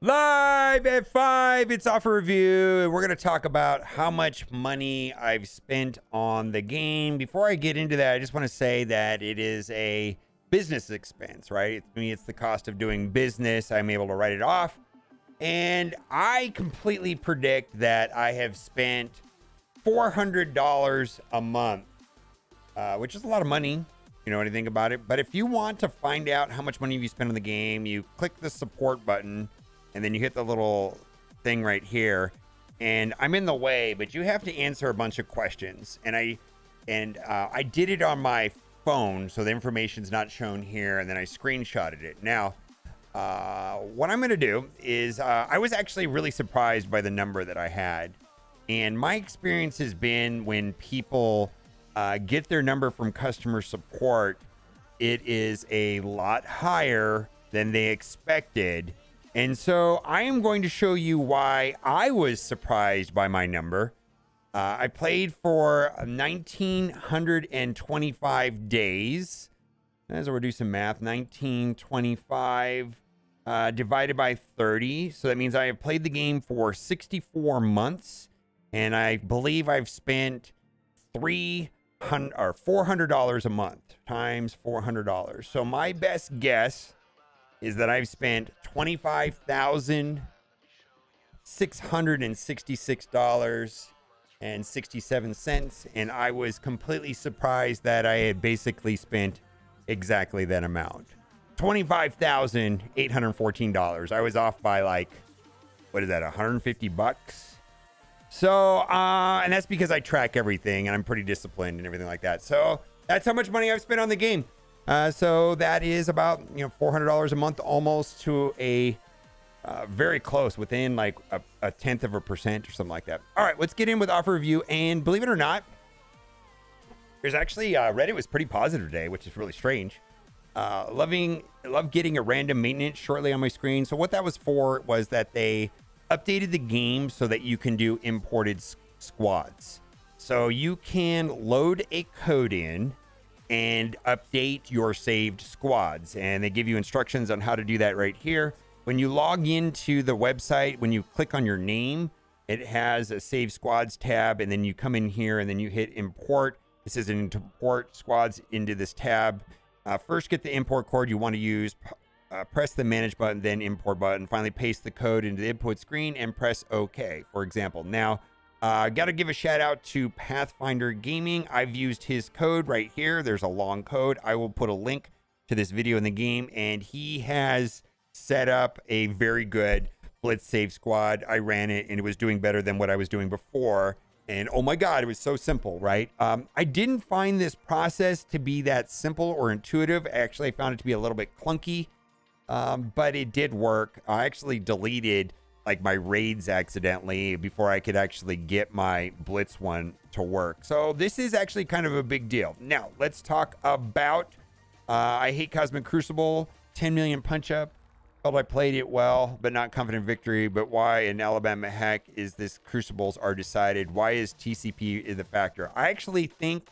Live at five, it's offer review, and we're going to talk about how much money I've spent on the game. Before I get into that, I just want to say that it is a business expense, right? To me, it's the cost of doing business. I'm able to write it off. And I completely predict that I have spent $400 a month, uh, which is a lot of money. You know anything about it? But if you want to find out how much money you spend on the game, you click the support button and then you hit the little thing right here. And I'm in the way, but you have to answer a bunch of questions. And I and uh, I did it on my phone, so the information's not shown here. And then I screenshotted it. Now, uh, what I'm going to do is uh, I was actually really surprised by the number that I had. And my experience has been when people uh, get their number from customer support, it is a lot higher than they expected. And so I am going to show you why I was surprised by my number. Uh, I played for 1,925 days. As we'll do some math, 1925 uh, divided by 30. So that means I have played the game for 64 months. And I believe I've spent 300 or $400 a month times $400. So my best guess is that I've spent twenty-five thousand six hundred and sixty-six dollars and sixty-seven cents, and I was completely surprised that I had basically spent exactly that amount. Twenty-five thousand eight hundred fourteen dollars. I was off by like, what is that? One hundred fifty bucks. So, uh, and that's because I track everything and I'm pretty disciplined and everything like that. So that's how much money I've spent on the game. Uh, so that is about you know four hundred dollars a month, almost to a uh, very close, within like a, a, tenth of a percent or something like that. All right, let's get in with offer review. And believe it or not, there's actually uh, Reddit was pretty positive today, which is really strange. Uh, loving, love getting a random maintenance shortly on my screen. So what that was for was that they updated the game so that you can do imported squads. So you can load a code in and update your saved squads. And they give you instructions on how to do that right here. When you log into the website, when you click on your name, it has a save squads tab. And then you come in here and then you hit import. This is an import squads into this tab. Uh, first, get the import code you want to use. Uh, press the manage button, then import button. Finally, paste the code into the input screen and press OK, for example. Now, uh, Got to give a shout out to Pathfinder Gaming. I've used his code right here. There's a long code. I will put a link to this video in the game, and he has set up a very good Blitz Save Squad. I ran it, and it was doing better than what I was doing before. And oh my God, it was so simple, right? Um, I didn't find this process to be that simple or intuitive. Actually, I found it to be a little bit clunky, um, but it did work. I actually deleted like my raids accidentally before I could actually get my blitz one to work. So this is actually kind of a big deal. Now let's talk about uh, I hate Cosmic Crucible, 10 million punch up. Felt I played it well, but not confident victory. But why in Alabama heck is this Crucibles are decided? Why is TCP the factor? I actually think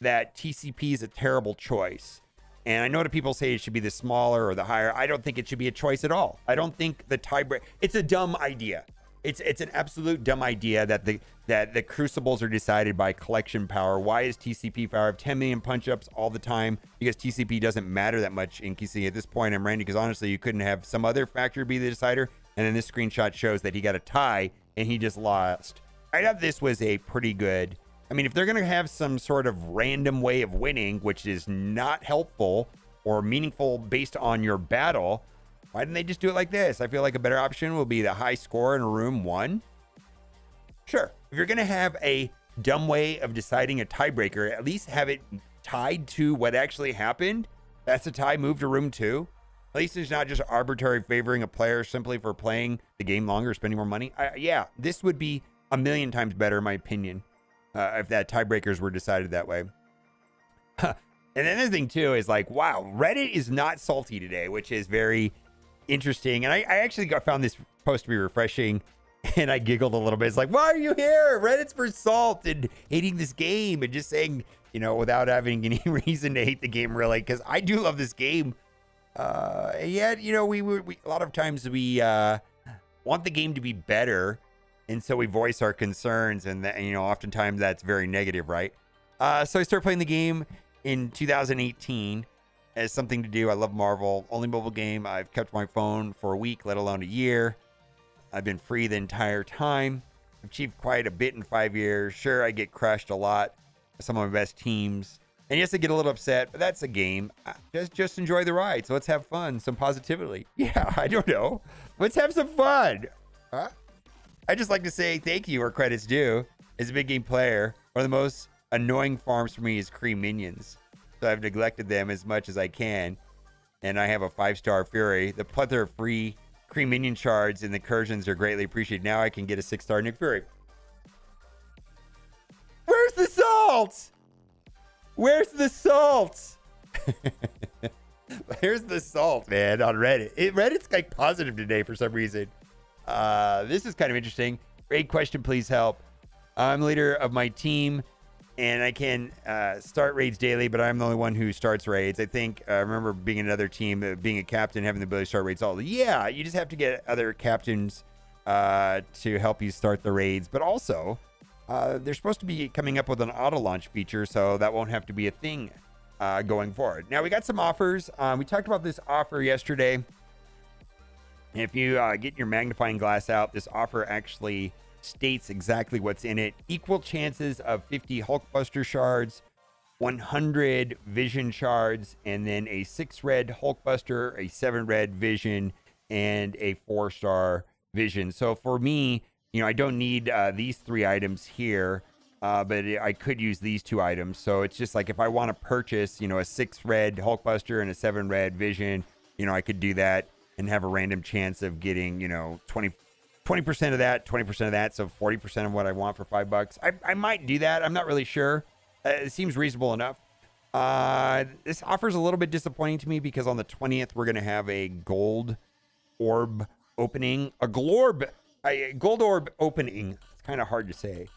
that TCP is a terrible choice. And I know that people say it should be the smaller or the higher. I don't think it should be a choice at all. I don't think the tiebreak. It's a dumb idea. It's it's an absolute dumb idea that the that the crucibles are decided by collection power. Why is TCP power of 10 million punch ups all the time? Because TCP doesn't matter that much in KC at this point. I'm Randy because honestly, you couldn't have some other factor be the decider. And then this screenshot shows that he got a tie and he just lost. I thought this was a pretty good I mean, if they're going to have some sort of random way of winning, which is not helpful or meaningful based on your battle, why didn't they just do it like this? I feel like a better option will be the high score in room one. Sure, if you're going to have a dumb way of deciding a tiebreaker, at least have it tied to what actually happened. That's a tie move to room two. At least it's not just arbitrary favoring a player simply for playing the game longer, spending more money. I, yeah, this would be a million times better, in my opinion uh, if that tiebreakers were decided that way. and another thing too is like, wow, Reddit is not salty today, which is very interesting. And I, I actually got found this post to be refreshing, and I giggled a little bit. It's like, why are you here? Reddit's for salt and hating this game and just saying, you know, without having any reason to hate the game, really, because I do love this game. Uh, yet, you know, we, we, we a lot of times we uh want the game to be better, and so we voice our concerns, and, that, you know, oftentimes that's very negative, right? Uh, so I started playing the game in 2018 as something to do. I love Marvel. Only mobile game I've kept my phone for a week, let alone a year. I've been free the entire time. I've achieved quite a bit in five years. Sure, I get crushed a lot. Some of my best teams. And yes, I get a little upset, but that's a game. Just just enjoy the ride. So let's have fun, some positivity. Yeah, I don't know. Let's have some fun. Huh? I just like to say thank you where credit's due. As a big game player, one of the most annoying farms for me is Kree minions. So I've neglected them as much as I can. And I have a five star Fury. The plethora of free Kree minion shards and the incursions are greatly appreciated. Now I can get a six star Nick Fury. Where's the salt? Where's the salt? There's the salt, man, on Reddit. It, Reddit's like positive today for some reason. Uh, this is kind of interesting. Great question. Please help. I'm the leader of my team, and I can uh, start raids daily, but I'm the only one who starts raids. I think uh, I remember being another team, uh, being a captain, having the ability to start raids all. Yeah, you just have to get other captains uh, to help you start the raids, but also uh, they're supposed to be coming up with an auto launch feature, so that won't have to be a thing going forward. Now, we got some offers. Um, we talked about this offer yesterday. If you uh, get your magnifying glass out, this offer actually states exactly what's in it. Equal chances of 50 Hulkbuster shards, 100 Vision shards, and then a six red Hulkbuster, a seven red Vision, and a four star Vision. So for me, you know, I don't need uh, these three items here, uh, but I could use these two items. So it's just like if I want to purchase, you know, a six red Hulkbuster and a seven red Vision, you know, I could do that and have a random chance of getting, you know, 20, 20% of that, 20% of that. So 40% of what I want for five bucks. I, I might do that. I'm not really sure. Uh, it seems reasonable enough. Uh, this offers a little bit disappointing to me because on the 20th, we're going to have a gold orb opening, a glorb I, gold orb opening. It's kind of hard to say.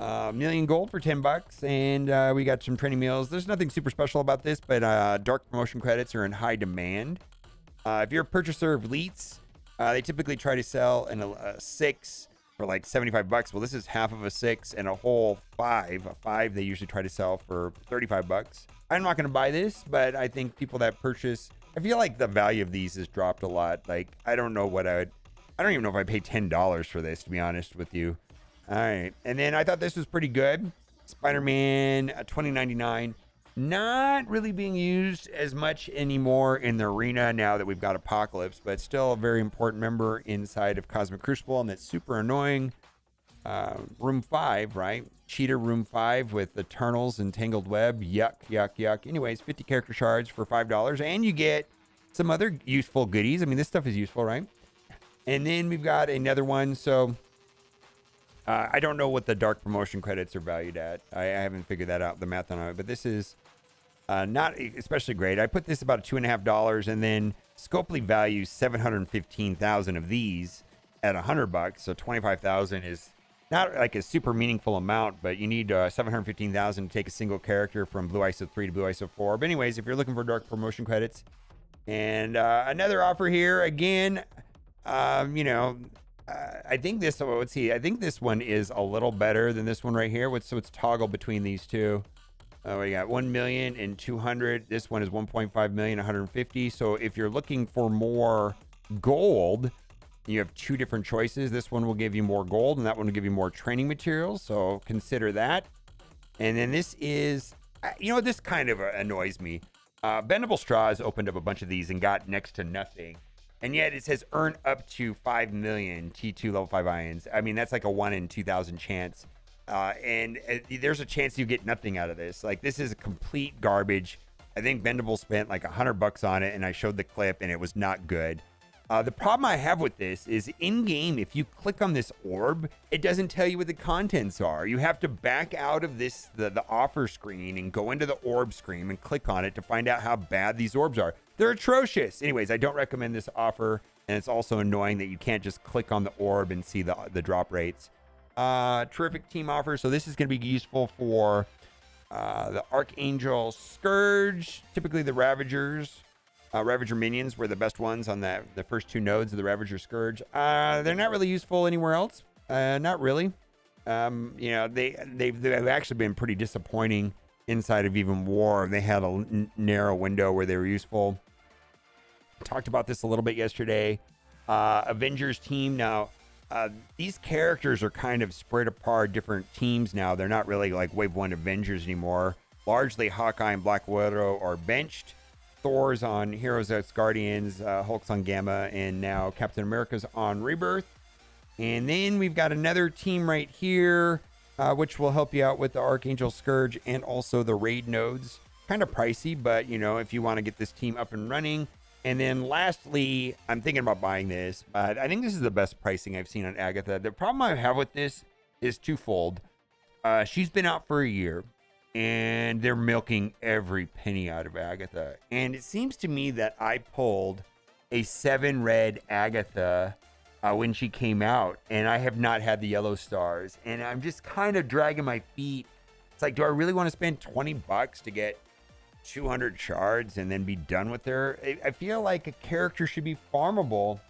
Uh, million gold for 10 bucks. And uh, we got some training meals. There's nothing super special about this, but uh, dark promotion credits are in high demand. Uh, if you're a purchaser of Leets, uh, they typically try to sell in a, six for like 75 bucks. Well, this is half of a six and a whole five. A five they usually try to sell for 35 bucks. I'm not going to buy this, but I think people that purchase, I feel like the value of these has dropped a lot. Like, I don't know what I would I don't even know if I paid $10 for this, to be honest with you. All right. And then I thought this was pretty good. Spider-Man uh, 2099. Not really being used as much anymore in the arena now that we've got Apocalypse, but still a very important member inside of Cosmic Crucible, and that's super annoying. Uh, room 5, right? Cheater Room 5 with Eternals and Tangled Web. Yuck, yuck, yuck. Anyways, 50 character shards for $5, and you get some other useful goodies. I mean, this stuff is useful, right? And then we've got another one. So uh, I don't know what the dark promotion credits are valued at. I, I haven't figured that out, the math on it. But this is uh, not especially great. I put this about two and a half dollars, and then Scopely values seven hundred fifteen thousand of these at a hundred bucks. So twenty five thousand is not like a super meaningful amount, but you need uh, 715,000 to take a single character from Blue ISO 3 to Blue ISO 4. But anyways, if you're looking for dark promotion credits, and uh, another offer here again, um, you know, I think this. Let's see. I think this one is a little better than this one right here. so it's toggle between these two. Oh, we got 1 million and 200. This one is 1.5 million, 150. So if you're looking for more gold, you have two different choices. This one will give you more gold, and that one will give you more training materials. So consider that. And then this is, uh, you know, this kind of annoys me. Uh, Bendable Straws opened up a bunch of these and got next to nothing and yet it says earn up to 5 million T2 level 5 ions. I mean, that's like a 1 in 2,000 chance. Uh, and uh, there's a chance you get nothing out of this. Like, this is a complete garbage. I think Bendable spent like 100 bucks on it, and I showed the clip, and it was not good. Uh, the problem I have with this is in game, if you click on this orb, it doesn't tell you what the contents are. You have to back out of this the, the offer screen and go into the orb screen and click on it to find out how bad these orbs are. They're atrocious. Anyways, I don't recommend this offer, and it's also annoying that you can't just click on the orb and see the the drop rates. Uh, terrific team offer. So this is going to be useful for uh, the Archangel Scourge, typically the Ravagers uh, Ravager minions were the best ones on the, the first two nodes of the Ravager Scourge. Uh, they're not really useful anywhere else. Uh, not really. Um, you know, they, they've, they've actually been pretty disappointing inside of even War. They had a narrow window where they were useful. Talked about this a little bit yesterday. Uh, Avengers team now. Uh, these characters are kind of spread apart, different teams now. They're not really like Wave One Avengers anymore. Largely, Hawkeye and Black Widow are benched. Thor's on Heroes X Guardians, uh, Hulk's on Gamma, and now Captain America's on Rebirth. And then we've got another team right here, uh, which will help you out with the Archangel Scourge and also the raid nodes. Kind of pricey, but you know, if you want to get this team up and running. And then lastly, I'm thinking about buying this, but I think this is the best pricing I've seen on Agatha. The problem I have with this is twofold. Uh, she's been out for a year and they're milking every penny out of Agatha. And it seems to me that I pulled a seven red Agatha uh, when she came out, and I have not had the yellow stars. And I'm just kind of dragging my feet. It's like, do I really want to spend 20 bucks to get 200 shards and then be done with her? I, feel like a character should be farmable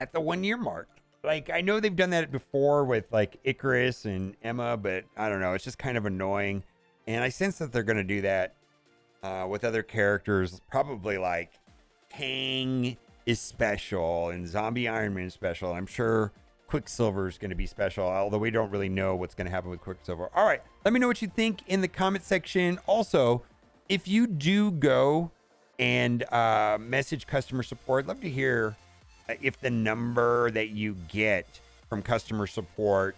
at the one year mark like I know they've done that before with like Icarus and Emma, but I don't know. It's just kind of annoying, and I sense that they're going to do that uh, with other characters. Probably like Kang is special and Zombie Iron Man is special. I'm sure Quicksilver is going to be special, although we don't really know what's going to happen with Quicksilver. All right, let me know what you think in the comment section. Also, if you do go and uh, message customer support, love to hear if the number that you get from customer support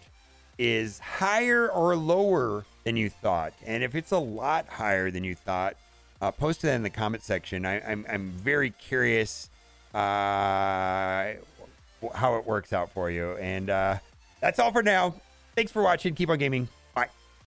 is higher or lower than you thought. And if it's a lot higher than you thought, uh, post that in the comment section. I, am I'm, I'm very curious uh, how it works out for you. And uh, that's all for now. Thanks for watching. Keep on gaming.